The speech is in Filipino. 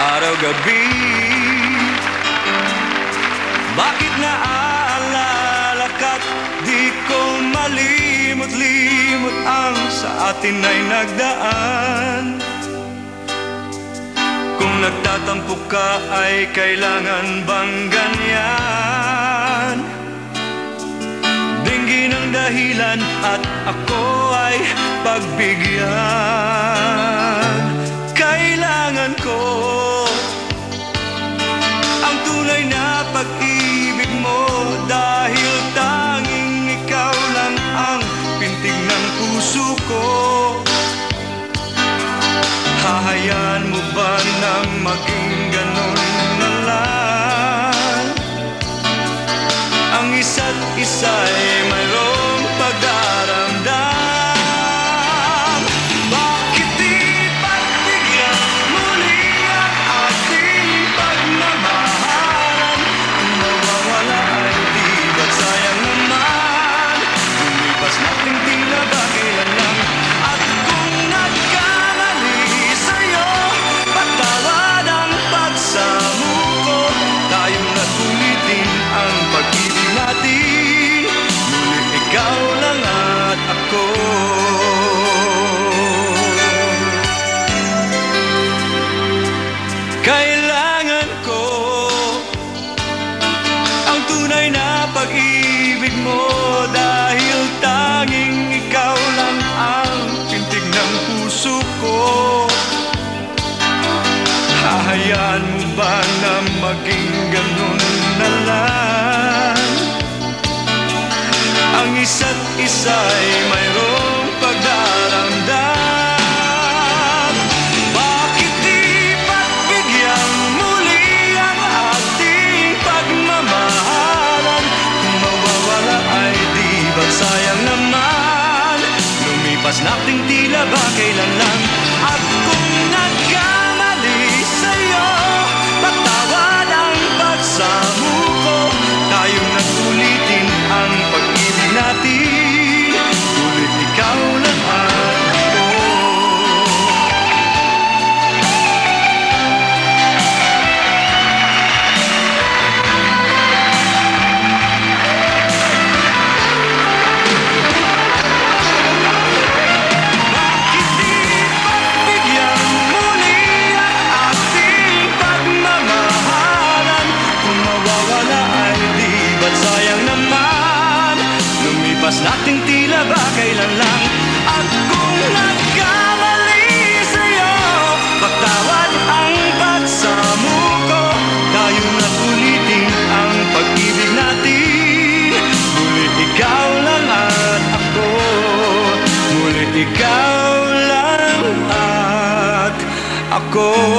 araw-gabi Bakit naaalala ka't di ko malimot-limot ang sa atin ay nagdaan? Kung nagtatampo ka ay kailangan bang ganyan? Dinggin ang dahilan at ako ay pagbigyan. Kailangan ko puso ko. Hahayaan mo ba na maging Hahayaan mo ba na maging ganun na lang? Ang isa't isa'y mayroong pagdaramdam. Bakit di pagbigyan muli ang ating pagmamahalan? Kung mawawala ay di ba sayang naman? Lumipas nating tila ba kailan Lumipas nating tila ba kailan lang? At kung nagkamali sa'yo Patawad ang pagsamo ko Tayong nakulitin ang pag-ibig natin. Muli ikaw lang at ako. Muli ikaw lang at ako